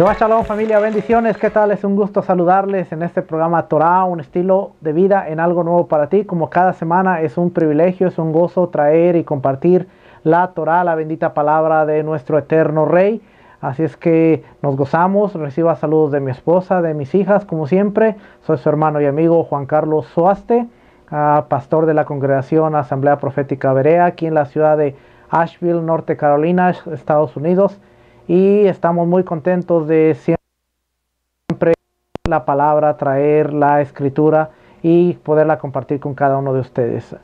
Shabbat Shalom familia, bendiciones, ¿qué tal? Es un gusto saludarles en este programa Torah, un estilo de vida en algo nuevo para ti. Como cada semana es un privilegio, es un gozo traer y compartir la Torah, la bendita palabra de nuestro eterno Rey. Así es que nos gozamos, reciba saludos de mi esposa, de mis hijas, como siempre. Soy su hermano y amigo Juan Carlos Soaste, ah, pastor de la congregación Asamblea Profética Berea, aquí en la ciudad de Asheville, Norte Carolina, Estados Unidos y estamos muy contentos de siempre la palabra, traer la escritura y poderla compartir con cada uno de ustedes.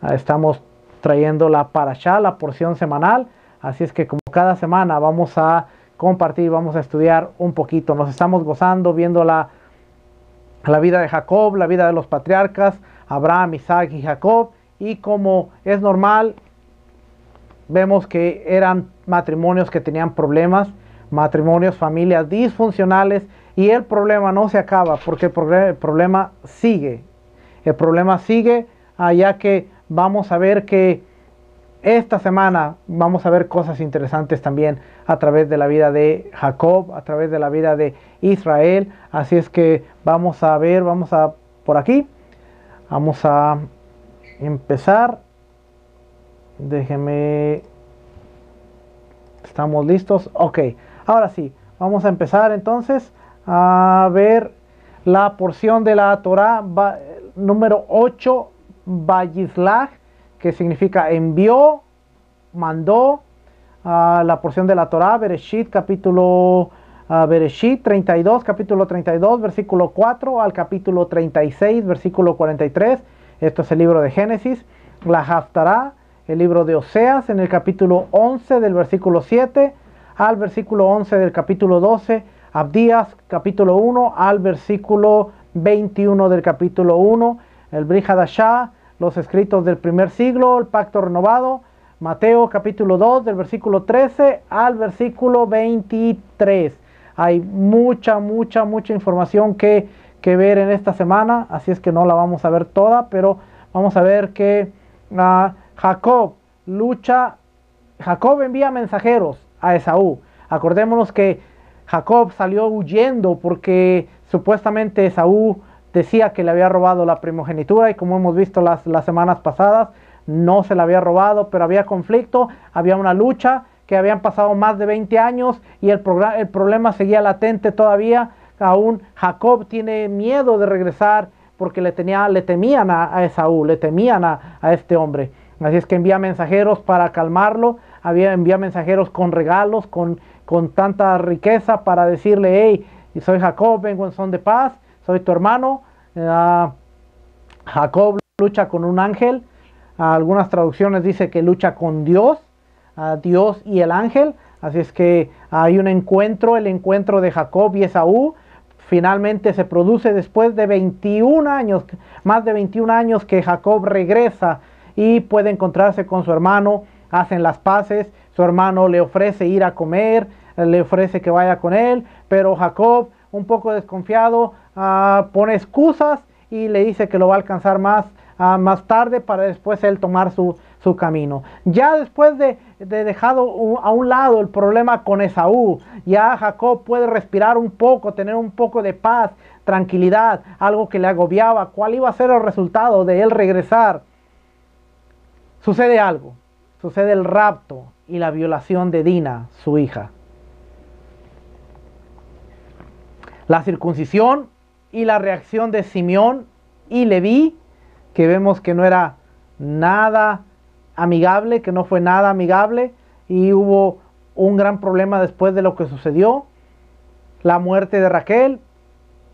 Ah, estamos trayendo la parasha, la porción semanal, así es que como cada semana vamos a compartir, vamos a estudiar un poquito. Nos estamos gozando viendo la, la vida de Jacob, la vida de los patriarcas, Abraham, Isaac y Jacob, y como es normal, vemos que eran matrimonios que tenían problemas, matrimonios, familias disfuncionales y el problema no se acaba porque el problema sigue. El problema sigue allá que vamos a ver que esta semana vamos a ver cosas interesantes también a través de la vida de Jacob, a través de la vida de Israel. Así es que vamos a ver, vamos a por aquí, vamos a empezar. Déjeme ¿Estamos listos? Ok, ahora sí, vamos a empezar entonces a ver la porción de la Torah número 8, Bayislag, que significa envió, mandó, la porción de la Torah, Bereshit, capítulo Bereshit 32, capítulo 32, versículo 4 al capítulo 36, versículo 43. Esto es el libro de Génesis. La Haftarah, el libro de Oseas en el capítulo 11 del versículo 7 al versículo 11 del capítulo 12, Abdías capítulo 1 al versículo 21 del capítulo 1, el Brihadashah, los escritos del primer siglo, el pacto renovado, Mateo capítulo 2 del versículo 13 al versículo 23. Hay mucha, mucha, mucha información que, que ver en esta semana, así es que no la vamos a ver toda, pero vamos a ver que... Uh, Jacob lucha, Jacob envía mensajeros a Esaú. Acordémonos que Jacob salió huyendo porque supuestamente Esaú decía que le había robado la primogenitura y como hemos visto las, las semanas pasadas, no se la había robado, pero había conflicto, había una lucha que habían pasado más de 20 años y el, el problema seguía latente todavía. Aún Jacob tiene miedo de regresar porque le, tenía, le temían a, Esaú, le temían a, a este hombre. Así es que envía mensajeros para calmarlo, envía mensajeros con regalos, con, con tanta riqueza para decirle, hey, soy Jacob, vengo en son de paz, soy tu hermano. Ah, Jacob lucha con un ángel, algunas traducciones dice que lucha con Dios, Dios y el ángel. Así es que hay un encuentro, el encuentro de Jacob y Esaú. Finalmente se produce después de 21 años, más de 21 años que Jacob regresa y puede encontrarse con su hermano, hacen las paces, su hermano le ofrece ir a comer, le ofrece que vaya con él, pero Jacob, un poco desconfiado, ah, pone excusas y le dice que lo va a alcanzar más, ah, más tarde para después él tomar su, su camino. Ya después de, de, dejado a un lado el problema con Esaú, ya Jacob puede respirar un poco, tener un poco de paz, tranquilidad, algo que le agobiaba. ¿Cuál iba a ser el resultado de él regresar? Sucede algo, sucede el rapto y la violación de Dina, su hija. La circuncisión y la reacción de Simeón y Leví, que vemos que no era nada amigable, que no fue nada amigable, y hubo un gran problema después de lo que sucedió. La muerte de Raquel,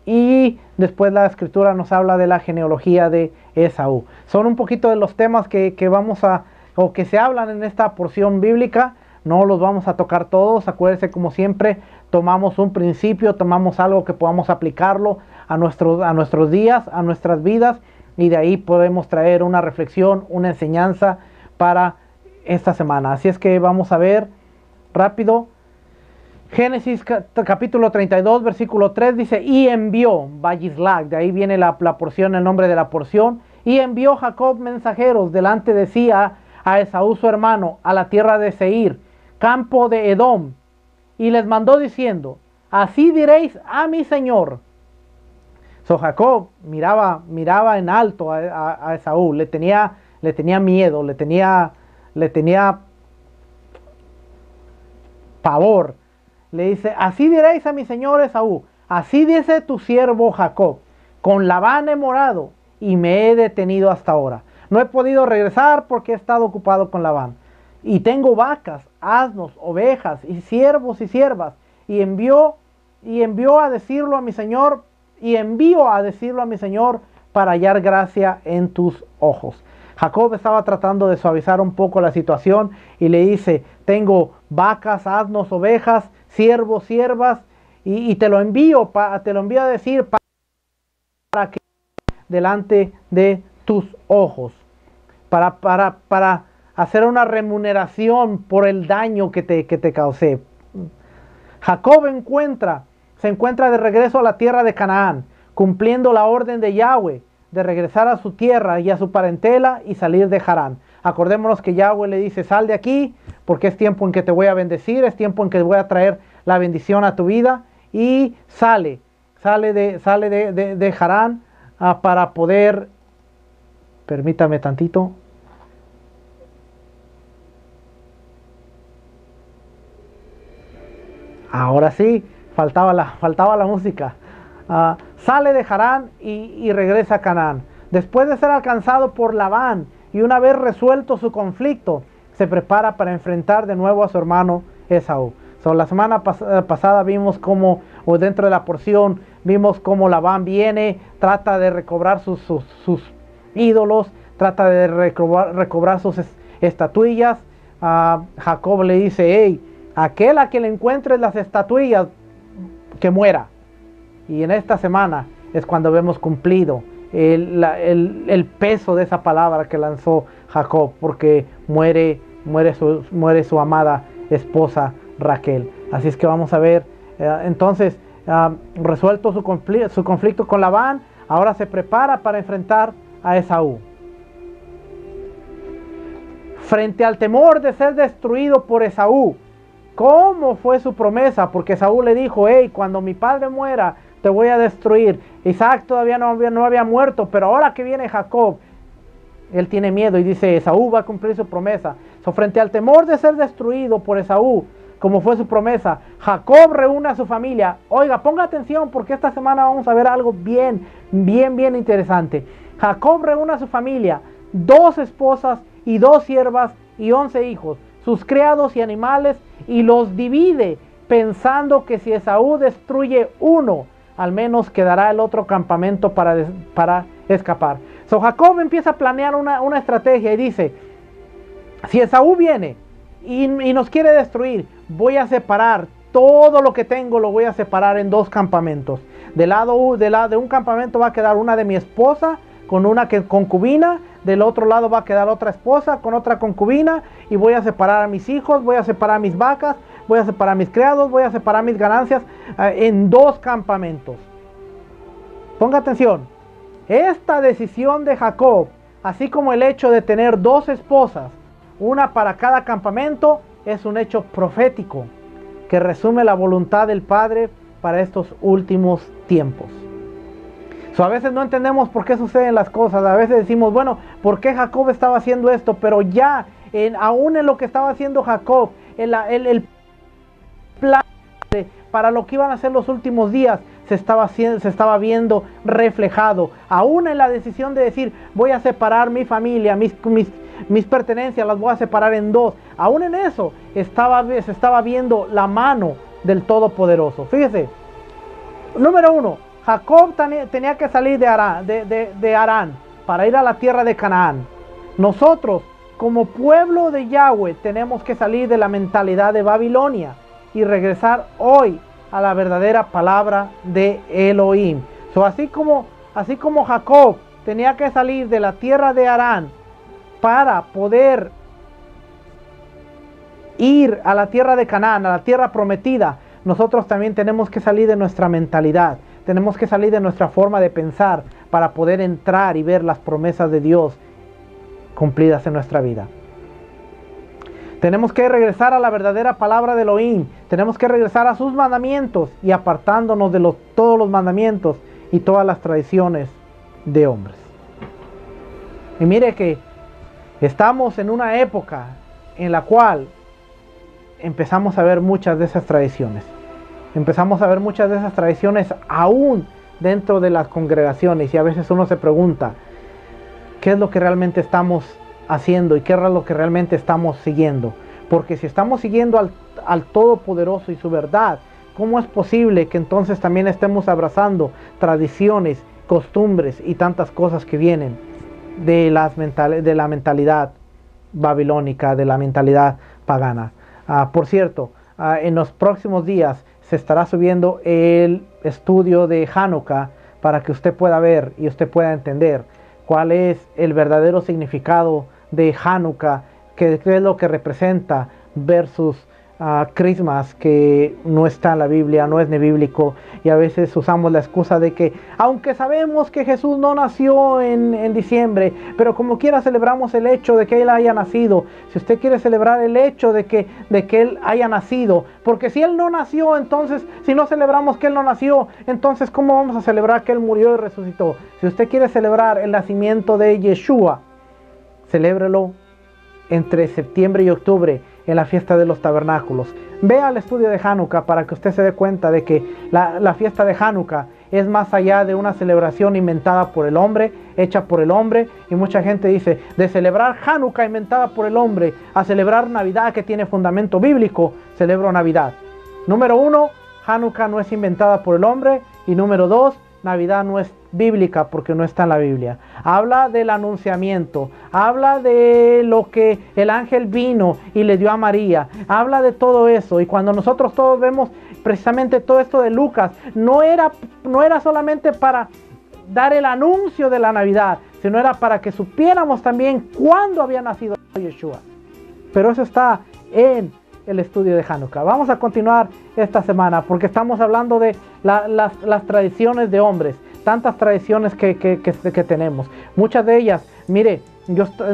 y después la escritura nos habla de la genealogía de Esaú. Son un poquito de los temas que, vamos a, o que se hablan en esta porción bíblica. No los vamos a tocar todos. Acuérdense, como siempre, tomamos un principio, tomamos algo que podamos aplicarlo a nuestros, a nuestros días, a nuestras vidas, y de ahí podemos traer una reflexión, una enseñanza para esta semana. Así es que vamos a ver rápido Génesis capítulo 32, versículo 3 dice, y envió, Bayislag, de ahí viene la, porción, el nombre de la porción, y envió Jacob mensajeros delante de sí a, Esaú su hermano, a la tierra de Seir, campo de Edom, y les mandó diciendo, así diréis a mi Señor. So Jacob miraba, miraba en alto a, Esaú, le tenía, le tenía miedo, le tenía, le tenía pavor. Le dice, así diréis a mi Señor Esaú, así dice tu siervo Jacob, con Labán he morado y me he detenido hasta ahora. No he podido regresar porque he estado ocupado con Labán. Y tengo vacas, asnos, ovejas y siervos y siervas. Y envió, y envió a decirlo a mi Señor y envío a decirlo a mi Señor para hallar gracia en tus ojos. Jacob estaba tratando de suavizar un poco la situación y le dice, tengo vacas, asnos, ovejas, siervos, siervas, y, te lo envío, te lo envío a decir para que delante de tus ojos, para, para, para hacer una remuneración por el daño que te, que te causé. Jacob encuentra se encuentra de regreso a la tierra de Canaán, cumpliendo la orden de Yahweh de regresar a su tierra y a su parentela y salir de Harán. Acordémonos que Yahweh le dice, sal de aquí, porque es tiempo en que te voy a bendecir, es tiempo en que voy a traer la bendición a tu vida, y sale, sale de, sale de, Harán ah, para poder, permítame tantito, ahora sí, faltaba la, faltaba la música. Ah, sale de Harán y, regresa a Canaán. Después de ser alcanzado por Labán y una vez resuelto su conflicto, se prepara para enfrentar de nuevo a su hermano Esaú. la semana eh, pasada vimos cómo, o dentro de la porción, vimos cómo Labán viene, trata de recobrar sus, ídolos, trata de recobrar, sus estatuillas. Ah, Jacob le dice, hey, aquel a que le encuentres las estatuillas, que muera. Y en esta semana es cuando vemos cumplido el, peso de esa palabra que lanzó Jacob, porque muere, muere, su, muere su amada esposa Raquel. Así es que vamos a ver, eh, entonces, ah, resuelto su, conflicto, su conflicto con Labán, ahora se prepara para enfrentar a Esaú. Frente al temor de ser destruido por Esaú, ¿Cómo fue su promesa? Porque Saúl le dijo, hey, cuando mi padre muera, te voy a destruir. Isaac todavía no había, muerto, pero ahora que viene Jacob, él tiene miedo y dice, Esaú va a cumplir su promesa. So, frente al temor de ser destruido por Esaú, como fue su promesa, Jacob reúne a su familia. Oiga, ponga atención porque esta semana vamos a ver algo bien, bien, bien interesante. Jacob reúne a su familia, dos esposas y dos siervas y once hijos, sus criados y animales y los divide, pensando que si Esaú destruye uno, al menos quedará el otro campamento para, para escapar. So Jacob empieza a planear una, estrategia y dice, si Esaú viene y, nos quiere destruir, voy a separar todo lo que tengo, lo voy a separar en dos campamentos. Del lado de, la, de un campamento va a quedar una de mi esposa con una que, concubina, del otro lado va a quedar otra esposa con otra concubina y voy a separar a mis hijos, voy a separar mis vacas, voy a separar mis criados, voy a separar mis ganancias eh, en dos campamentos. Ponga atención, esta decisión de Jacob, así como el hecho de tener dos esposas, una para cada campamento, es un hecho profético que resume la voluntad del Padre para estos últimos tiempos a veces no entendemos por qué suceden las cosas. A veces decimos, bueno, ¿por qué Jacob estaba haciendo esto? Pero ya, aún en lo que estaba haciendo Jacob, el, plan para lo que iban a ser los últimos días se estaba, se estaba viendo reflejado. Aún en la decisión de decir, voy a separar mi familia, mis, mis, mis pertenencias, las voy a separar en dos. Aún en eso estaba, se estaba viendo la mano del Todopoderoso. Fíjese, número uno, Jacob tenía que salir de Arán, para ir a la tierra de Canaán. Nosotros, como pueblo de Yahweh, tenemos que salir de la mentalidad de Babilonia y regresar hoy a la verdadera palabra de Elohim. Así como Jacob tenía que salir de la tierra de Arán para poder ir a la tierra de Canaán, a la tierra prometida, nosotros también tenemos que salir de nuestra mentalidad. Tenemos que salir de nuestra forma de pensar para poder entrar y ver las promesas de Dios cumplidas en nuestra vida. Tenemos que regresar a la verdadera palabra de Elohim. Tenemos que regresar a sus mandamientos y apartándonos de los, todos los mandamientos y todas las tradiciones de hombres. Y mire que estamos en una época en la cual empezamos a ver muchas de esas tradiciones. Empezamos a ver muchas de esas tradiciones aún dentro de las congregaciones y a veces uno se pregunta, ¿qué es lo que realmente estamos haciendo y qué es lo que realmente estamos siguiendo? Porque si estamos siguiendo al, al Todopoderoso y su verdad, ¿cómo es posible que entonces también estemos abrazando tradiciones, costumbres y tantas cosas que vienen de, las de la mentalidad babilónica, de la mentalidad pagana? Ah, por cierto, ah, en los próximos días se estará subiendo el estudio de Hanukkah para que usted pueda ver y usted pueda entender cuál es el verdadero significado de Hanukkah, qué es lo que representa versus Christmas que no está en la Biblia, no es ni bíblico y a veces usamos la excusa de que aunque sabemos que Jesús no nació en, en, diciembre, pero como quiera celebramos el hecho de que Él haya nacido. Si usted quiere celebrar el hecho de que, de que Él haya nacido, porque si Él no nació, entonces si no celebramos que Él no nació, entonces ¿cómo vamos a celebrar que Él murió y resucitó? Si usted quiere celebrar el nacimiento de Yeshua, celébrelo entre septiembre y octubre en la fiesta de los tabernáculos. Vea el estudio de Hanukkah para que usted se dé cuenta de que la, fiesta de Hanukkah es más allá de una celebración inventada por el hombre, hecha por el hombre. Y mucha gente dice, de celebrar Hanukkah inventada por el hombre a celebrar Navidad que tiene fundamento bíblico, celebro Navidad. Número uno, Hanukkah no es inventada por el hombre. Y número dos, Navidad no es bíblica porque no está en la Biblia. Habla del anunciamiento, habla de lo que el ángel vino y le dio a María, habla de todo eso. Y cuando nosotros todos vemos precisamente todo esto de Lucas, no era, no era solamente para dar el anuncio de la Navidad, sino era para que supiéramos también cuándo había nacido Yeshua. Pero eso está en el estudio de Hanukkah. Vamos a continuar esta semana porque estamos hablando de las, tradiciones de hombres, tantas tradiciones que, tenemos. Muchas de ellas, mire,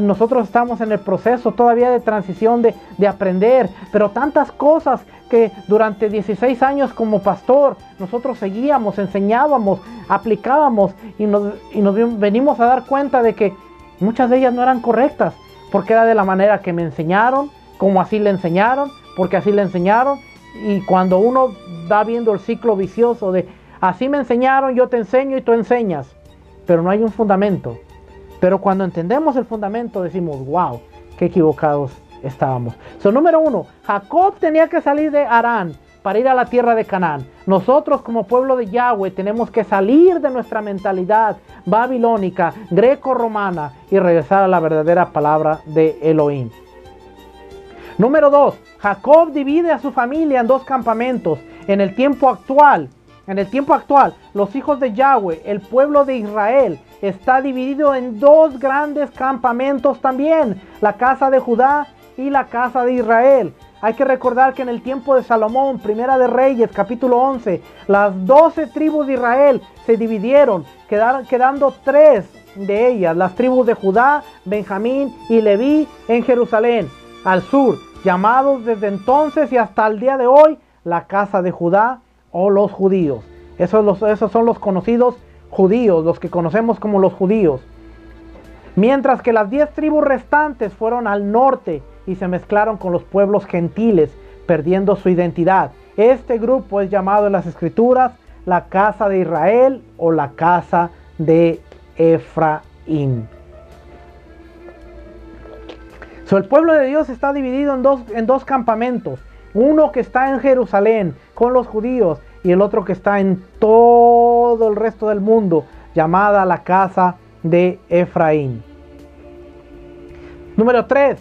nosotros estamos en el proceso todavía de transición de, aprender, pero tantas cosas que durante 16 años como pastor nosotros seguíamos, enseñábamos, aplicábamos y nos, y nos venimos a dar cuenta de que muchas de ellas no eran correctas, porque era de la manera que me enseñaron, como así le enseñaron, porque así le enseñaron. Y cuando uno va viendo el ciclo vicioso de así me enseñaron, yo te enseño y tú enseñas, pero no hay un fundamento. Pero cuando entendemos el fundamento decimos, wow, qué equivocados estábamos. So, número uno, Jacob tenía que salir de Arán para ir a la tierra de Canaán. Nosotros como pueblo de Yahweh tenemos que salir de nuestra mentalidad babilónica, greco-romana y regresar a la verdadera palabra de Elohim. Número 2. Jacob divide a su familia en dos campamentos. En el tiempo actual, en el tiempo actual, los hijos de Yahweh, el pueblo de Israel, está dividido en dos grandes campamentos también, la casa de Judá y la casa de Israel. Hay que recordar que en el tiempo de Salomón, Primera de Reyes, capítulo 11, las doce tribus de Israel se dividieron, quedando tres de ellas, las tribus de Judá, Benjamín y Leví en Jerusalén, al sur llamados desde entonces y hasta el día de hoy la casa de Judá o los judíos. Esos, esos son los conocidos judíos, los que conocemos como los judíos. Mientras que las diez tribus restantes fueron al norte y se mezclaron con los pueblos gentiles, perdiendo su identidad. Este grupo es llamado en las escrituras la casa de Israel o la casa de Efraín el pueblo de Dios está dividido en dos, en dos campamentos. Uno que está en Jerusalén con los judíos y el otro que está en todo el resto del mundo, llamada la casa de Efraín. Número 3.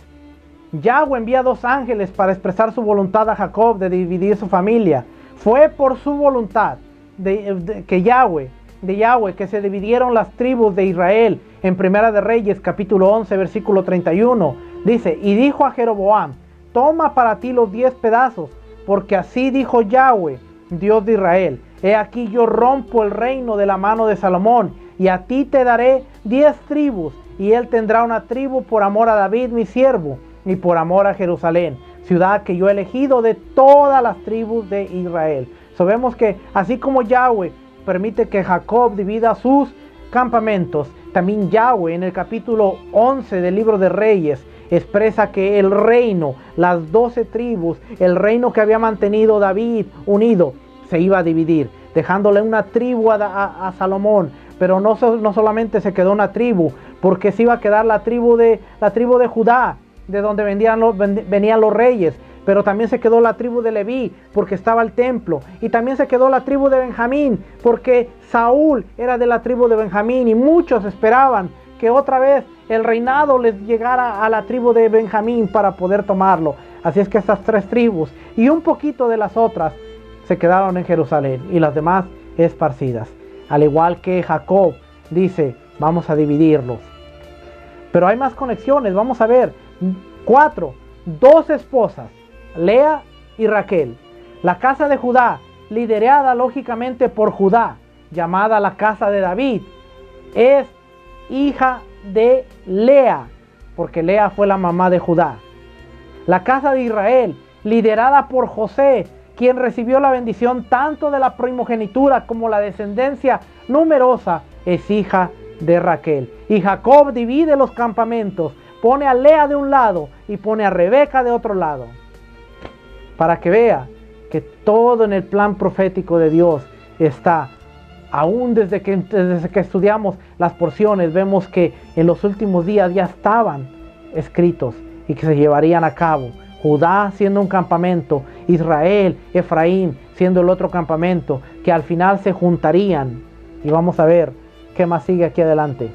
Yahweh envía dos ángeles para expresar su voluntad a Jacob de dividir su familia. Fue por su voluntad de, que Yahweh, de Yahweh que se dividieron las tribus de Israel en Primera de Reyes capítulo 11 versículo 31 Dice, y dijo a Jeroboam, toma para ti los diez pedazos, porque así dijo Yahweh, Dios de Israel, he aquí yo rompo el reino de la mano de Salomón, y a ti te daré diez tribus, y él tendrá una tribu por amor a David mi siervo, y por amor a Jerusalén, ciudad que yo he elegido de todas las tribus de Israel. Sabemos que así como Yahweh permite que Jacob divida sus campamentos, también Yahweh en el capítulo 11 del libro de Reyes expresa que el reino, las doce tribus, el reino que había mantenido David unido, se iba a dividir, dejándole una tribu a, Salomón. Pero no, no solamente se quedó una tribu, porque se iba a quedar la tribu de, la tribu de Judá, de donde venían los, venían los reyes. Pero también se quedó la tribu de Leví, porque estaba el templo. Y también se quedó la tribu de Benjamín, porque Saúl era de la tribu de Benjamín. Y muchos esperaban que otra vez el reinado les llegara a la tribu de Benjamín para poder tomarlo. Así es que estas tres tribus y un poquito de las otras se quedaron en Jerusalén y las demás esparcidas. Al igual que Jacob dice, vamos a dividirlos. Pero hay más conexiones, vamos a ver. Cuatro, dos esposas, Lea y Raquel. La casa de Judá, liderada lógicamente por Judá, llamada la casa de David, es hija de Lea, porque Lea fue la mamá de Judá. La casa de Israel, liderada por José, quien recibió la bendición tanto de la primogenitura como la descendencia numerosa, es hija de Raquel. Y Jacob divide los campamentos, pone a Lea de un lado y pone a Rebeca de otro lado. Para que vea que todo en el plan profético de Dios está aún desde que, desde que estudiamos las porciones, vemos que en los últimos días ya estaban escritos y que se llevarían a cabo. Judá siendo un campamento, Israel, Efraín siendo el otro campamento, que al final se juntarían. Y vamos a ver qué más sigue aquí adelante.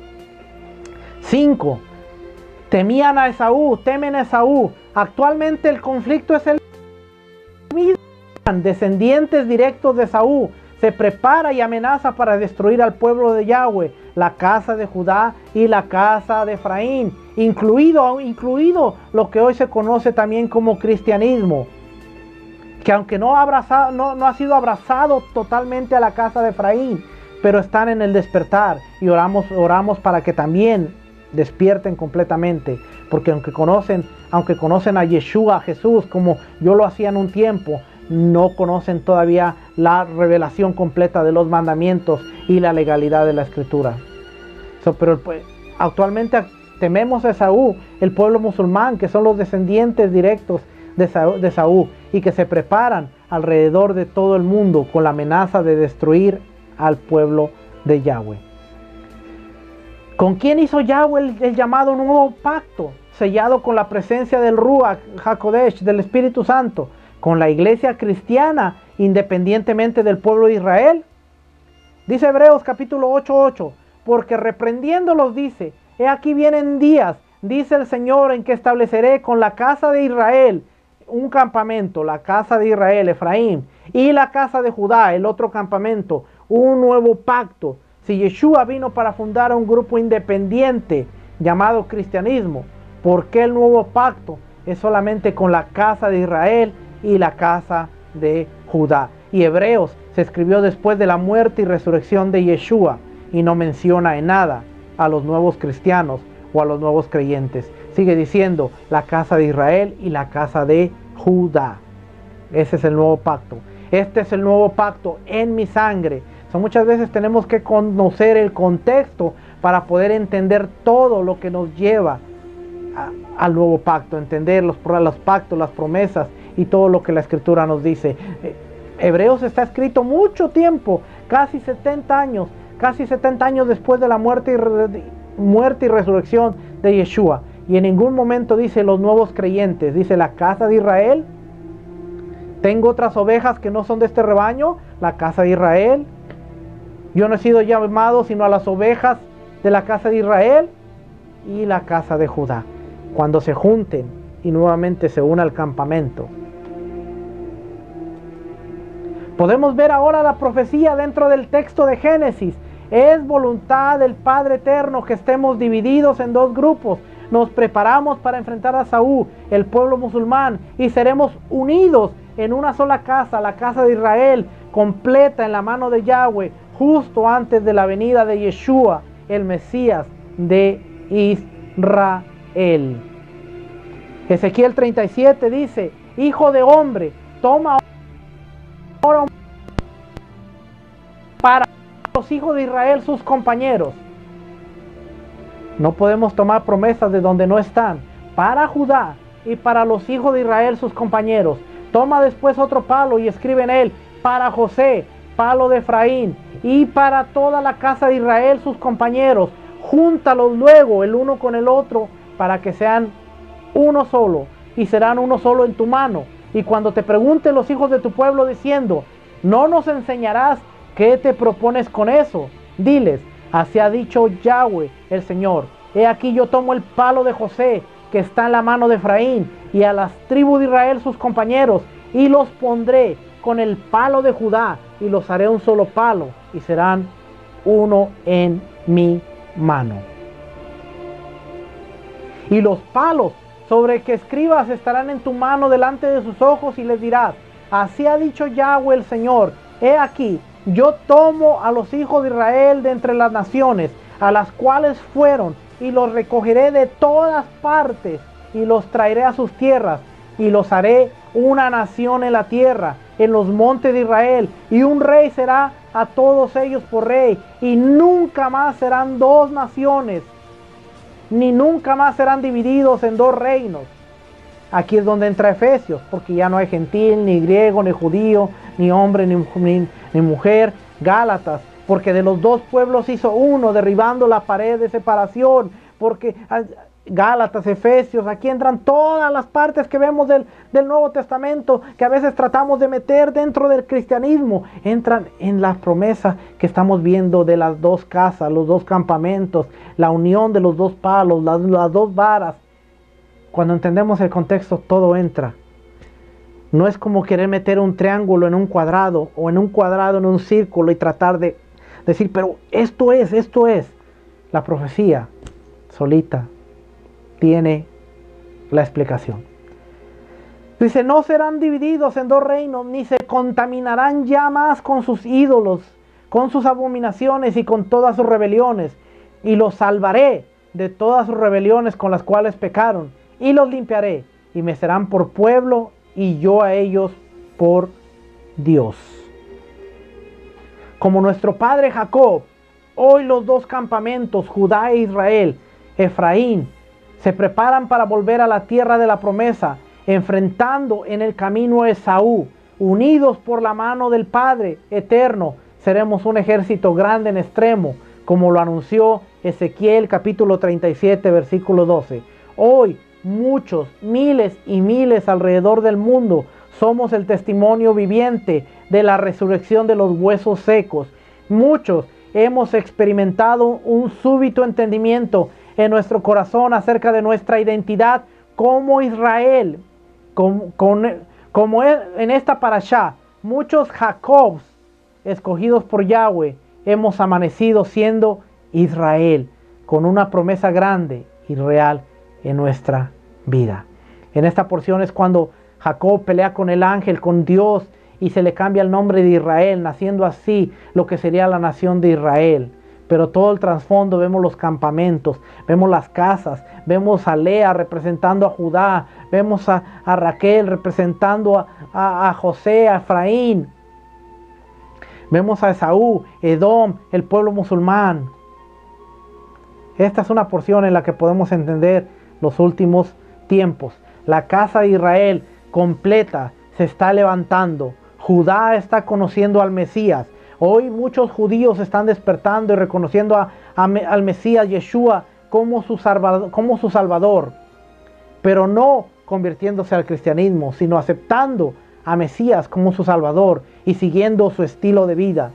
5. Temían a Esaú, temen a Esaú. Actualmente el conflicto es el descendientes directos de Esaú se prepara y amenaza para destruir al pueblo de Yahweh, la casa de Judá y la casa de Efraín, incluido, incluido lo que hoy se conoce también como cristianismo, que aunque no ha, abrazado, no, no ha sido abrazado totalmente a la casa de Efraín, pero están en el despertar y oramos, oramos para que también despierten completamente, porque aunque conocen, aunque conocen a Yeshua, a Jesús, como yo lo hacía en un tiempo, no conocen todavía la revelación completa de los mandamientos y la legalidad de la escritura. pero pues, actualmente tememos a Saúl, el pueblo musulmán, que son los descendientes directos de de Saúl y que se preparan alrededor de todo el mundo con la amenaza de destruir al pueblo de Yahweh. ¿Con quién hizo Yahweh el, el llamado nuevo pacto? Sellado con la presencia del Ruach HaKodesh, del Espíritu Santo con la iglesia cristiana independientemente del pueblo de Israel? Dice Hebreos capítulo 8:8, porque reprendiéndolos dice, he aquí vienen días, dice el Señor, en que estableceré con la casa de Israel un campamento, la casa de Israel, Efraín, y la casa de Judá, el otro campamento, un nuevo pacto. Si Yeshua vino para fundar un grupo independiente llamado cristianismo, ¿por qué el nuevo pacto es solamente con la casa de Israel y la casa de Judá. Y Hebreos se escribió después de la muerte y resurrección de Yeshua y no menciona en nada a los nuevos cristianos o a los nuevos creyentes. Sigue diciendo la casa de Israel y la casa de Judá. Ese es el nuevo pacto. Este es el nuevo pacto en mi sangre. muchas veces tenemos que conocer el contexto para poder entender todo lo que nos lleva al nuevo pacto, entender los, los pactos, las promesas y todo lo que la escritura nos dice. Eh, Hebreos está escrito mucho tiempo, casi 70 años, casi 70 años después de la muerte y, muerte y resurrección de Yeshua. Y en ningún momento dice los nuevos creyentes, dice la casa de Israel. Tengo otras ovejas que no son de este rebaño, la casa de Israel. Yo no he sido llamado sino a las ovejas de la casa de Israel y la casa de Judá. Cuando se junten y nuevamente se una al campamento, Podemos ver ahora la profecía dentro del texto de Génesis. Es voluntad del Padre Eterno que estemos divididos en dos grupos. Nos preparamos para enfrentar a Saúl, el pueblo musulmán, y seremos unidos en una sola casa, la casa de Israel, completa en la mano de Yahweh, justo antes de la venida de Yeshua, el Mesías de Israel. Ezequiel 37 dice, Hijo de hombre, toma ahora para los hijos de Israel sus compañeros. No podemos tomar promesas de donde no están. Para Judá y para los hijos de Israel sus compañeros. Toma después otro palo y escribe en él, para José, palo de Efraín, y para toda la casa de Israel sus compañeros. Júntalos luego el uno con el otro para que sean uno solo y serán uno solo en tu mano. Y cuando te pregunten los hijos de tu pueblo diciendo, no nos enseñarás qué te propones con eso, diles, así ha dicho Yahweh el Señor. He aquí yo tomo el palo de José que está en la mano de Efraín y a las tribus de Israel sus compañeros y los pondré con el palo de Judá y los haré un solo palo y serán uno en mi mano. Y los palos sobre que escribas estarán en tu mano delante de sus ojos y les dirás, así ha dicho Yahweh el Señor, he aquí, yo tomo a los hijos de Israel de entre las naciones, a las cuales fueron, y los recogeré de todas partes, y los traeré a sus tierras, y los haré una nación en la tierra, en los montes de Israel, y un rey será a todos ellos por rey, y nunca más serán dos naciones, ni nunca más serán divididos en dos reinos. Aquí es donde entra Efesios, porque ya no hay gentil, ni griego, ni judío, ni hombre, ni, ni, mujer. Gálatas, porque de los dos pueblos hizo uno, derribando la pared de separación, porque ah, Gálatas, Efesios, aquí entran todas las partes que vemos del, Nuevo Testamento, que a veces tratamos de meter dentro del cristianismo, entran en las promesas que estamos viendo de las dos casas, los dos campamentos, la unión de los dos palos, las, las dos varas. Cuando entendemos el contexto, todo entra. No es como querer meter un triángulo en un cuadrado o en un cuadrado en un círculo y tratar de decir, pero esto es, esto es. La profecía solita tiene la explicación. Dice, no serán divididos en dos reinos, ni se contaminarán ya más con sus ídolos, con sus abominaciones y con todas sus rebeliones. Y los salvaré de todas sus rebeliones con las cuales pecaron. Y los limpiaré. Y me serán por pueblo y yo a ellos por Dios. Como nuestro padre Jacob, hoy los dos campamentos, Judá e Israel, Efraín, se preparan para volver a la tierra de la promesa, enfrentando en el camino a Esaú, unidos por la mano del Padre eterno, seremos un ejército grande en extremo, como lo anunció Ezequiel capítulo 37, versículo 12. Hoy muchos, miles y miles alrededor del mundo, somos el testimonio viviente de la resurrección de los huesos secos. Muchos hemos experimentado un súbito entendimiento en nuestro corazón acerca de nuestra identidad como Israel, como, como en esta parasha, muchos Jacobs escogidos por Yahweh, hemos amanecido siendo Israel, con una promesa grande y real en nuestra vida. En esta porción es cuando Jacob pelea con el ángel, con Dios, y se le cambia el nombre de Israel, naciendo así lo que sería la nación de Israel pero todo el trasfondo vemos los campamentos, vemos las casas, vemos a Lea representando a Judá, vemos a, Raquel representando a, a, José, a Efraín, vemos a Esaú, Edom, el pueblo musulmán. Esta es una porción en la que podemos entender los últimos tiempos. La casa de Israel completa se está levantando. Judá está conociendo al Mesías. Hoy muchos judíos están despertando y reconociendo al Mesías Yeshua como su, salvador, como su Salvador, pero no convirtiéndose al cristianismo, sino aceptando a Mesías como su Salvador y siguiendo su estilo de vida.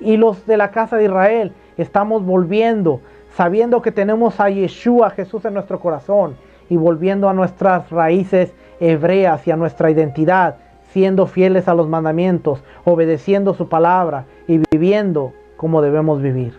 Y los de la casa de Israel estamos volviendo, sabiendo que tenemos a Yeshua, Jesús en nuestro corazón, y volviendo a nuestras raíces hebreas y a nuestra identidad siendo fieles a los mandamientos, obedeciendo su palabra y viviendo como debemos vivir.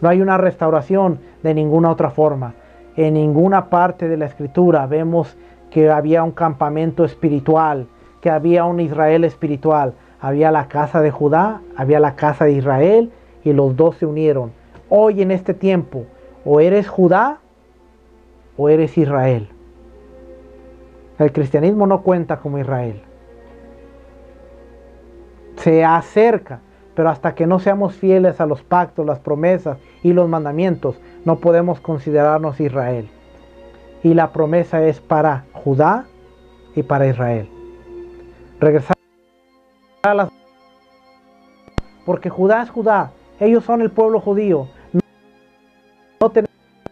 No hay una restauración de ninguna otra forma. En ninguna parte de la escritura vemos que había un campamento espiritual, que había un Israel espiritual. Había la casa de Judá, había la casa de Israel y los dos se unieron. Hoy en este tiempo, o eres Judá o eres Israel. El cristianismo no cuenta como Israel. Se acerca, pero hasta que no seamos fieles a los pactos, las promesas y los mandamientos, no podemos considerarnos Israel. Y la promesa es para Judá y para Israel. Regresar a las... Porque Judá es Judá, ellos son el pueblo judío. No tenemos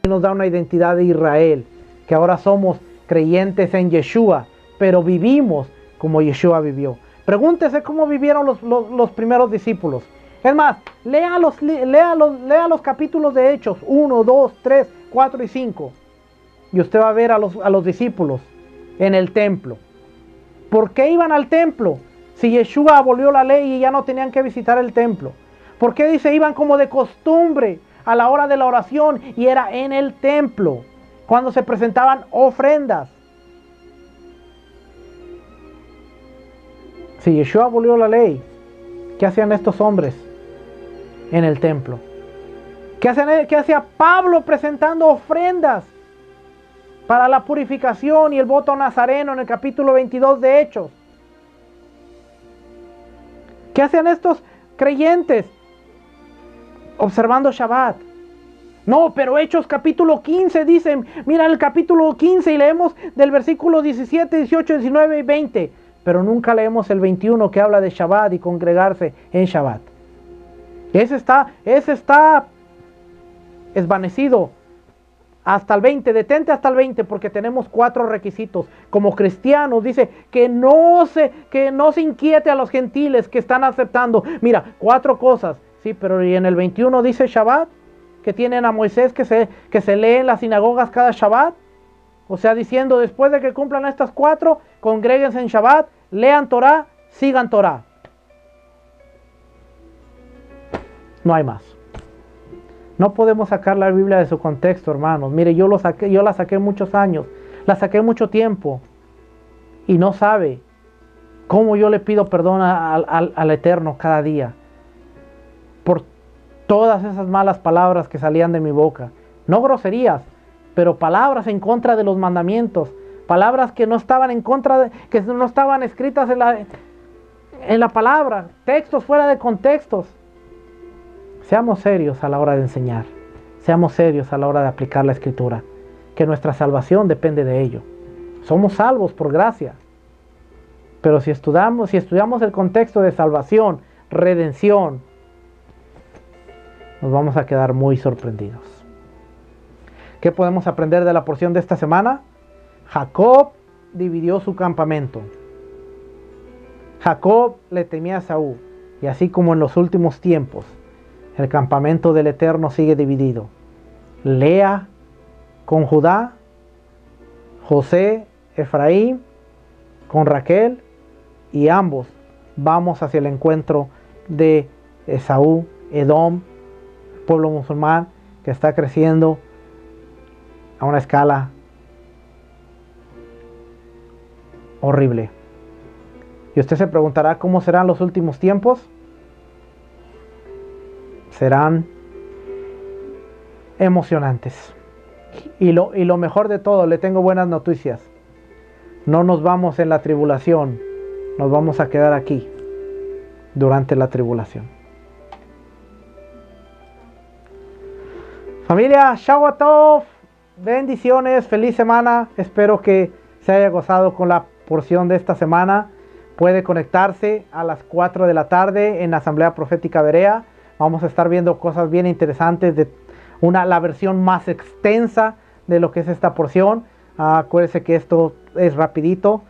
nos da una identidad de Israel, que ahora somos creyentes en Yeshua, pero vivimos como Yeshua vivió. Pregúntese cómo vivieron los, primeros discípulos. Es más, lea los, lea, los, lea los capítulos de Hechos 1, 2, 3, 4 y 5. Y usted va a ver a los, a los discípulos en el templo. ¿Por qué iban al templo? Si Yeshua abolió la ley y ya no tenían que visitar el templo. ¿Por qué dice iban como de costumbre a la hora de la oración y era en el templo cuando se presentaban ofrendas? Si Yeshua abolió la ley, ¿qué hacían estos hombres en el templo? ¿Qué, hacían, qué hacía Pablo presentando ofrendas para la purificación y el voto nazareno en el capítulo 22 de Hechos? ¿Qué hacían estos creyentes observando Shabbat? No, pero Hechos capítulo 15 dicen, mira el capítulo 15 y leemos del versículo 17, 18, 19 y 20 pero nunca leemos el 21 que habla de Shabbat y congregarse en Shabbat. Ese está, ese está esvanecido hasta el 20, detente hasta el 20 porque tenemos cuatro requisitos. Como cristianos dice que no se que no se inquiete a los gentiles que están aceptando. Mira, cuatro cosas. Sí, pero en el 21 dice Shabbat que tienen a Moisés que se que se lee en las sinagogas cada Shabbat. O sea, diciendo después de que cumplan estas cuatro, congréguense en Shabbat lean Torah, sigan Torah. No hay más. No podemos sacar la Biblia de su contexto, hermanos. Mire, yo, lo saqué, yo la saqué muchos años, la saqué mucho tiempo y no sabe cómo yo le pido perdón al, al Eterno cada día por todas esas malas palabras que salían de mi boca. No groserías, pero palabras en contra de los mandamientos, palabras que no estaban en contra de, que no estaban escritas en la, en la palabra, textos fuera de contextos. Seamos serios a la hora de enseñar, seamos serios a la hora de aplicar la escritura, que nuestra salvación depende de ello. Somos salvos por gracia. Pero si estudiamos, si estudiamos el contexto de salvación, redención, nos vamos a quedar muy sorprendidos. ¿Qué podemos aprender de la porción de esta semana? Jacob dividió su campamento. Jacob le temía a Saúl, y así como en los últimos tiempos, el campamento del Eterno sigue dividido. Lea con Judá, José, Efraín, con Raquel, y ambos vamos hacia el encuentro de Esaú, Edom, pueblo musulmán que está creciendo a una escala horrible. Y usted se preguntará cómo serán los últimos tiempos. Serán emocionantes. Y lo, y lo mejor de todo, le tengo buenas noticias. No nos vamos en la tribulación, nos vamos a quedar aquí durante la tribulación. Familia, Shawatov, bendiciones, feliz semana. Espero que se haya gozado con la porción de esta semana. Puede conectarse a las 4 de la tarde en Asamblea Profética Berea. Vamos a estar viendo cosas bien interesantes de una, la versión más extensa de lo que es esta porción. acuérdese que esto es rapidito,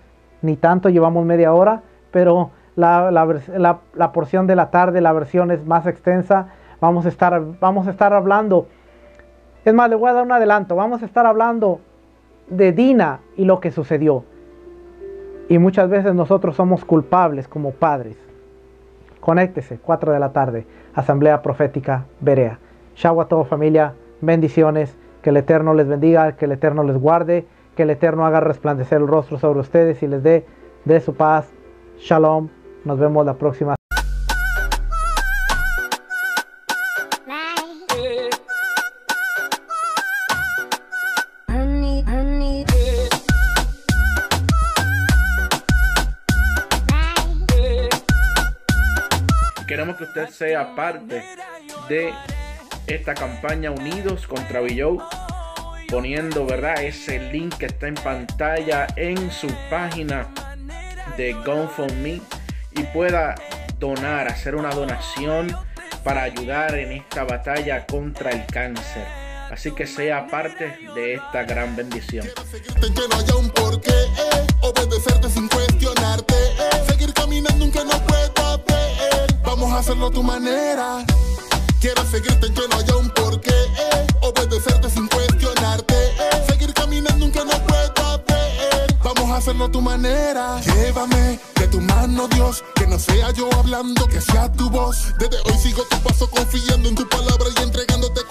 ni tanto, llevamos media hora, pero la, la, la, porción de la tarde, la versión es más extensa. Vamos a, estar, vamos a estar hablando, es más, le voy a dar un adelanto, vamos a estar hablando de Dina y lo que sucedió. Y muchas veces nosotros somos culpables como padres. Conéctese, 4 de la tarde, Asamblea Profética Berea. Toda familia, bendiciones, que el Eterno les bendiga, que el Eterno les guarde, que el Eterno haga resplandecer el rostro sobre ustedes y les dé de su paz. Shalom, nos vemos la próxima sea parte de esta campaña Unidos contra Billow poniendo verdad ese link que está en pantalla en su página de GoFundMe y pueda donar, hacer una donación para ayudar en esta batalla contra el cáncer. Así que sea parte de esta gran bendición. Eh. eh. seguir caminando aunque no hacerlo a tu manera. Quiero seguirte en que no haya un porqué, eh. obedecerte sin cuestionarte, seguir caminando aunque no pueda ver. Vamos a hacerlo a tu manera. Llévame de tu mano, Dios, que no sea yo hablando, que sea tu voz. Desde hoy sigo tu paso confiando en tu palabra y entregándote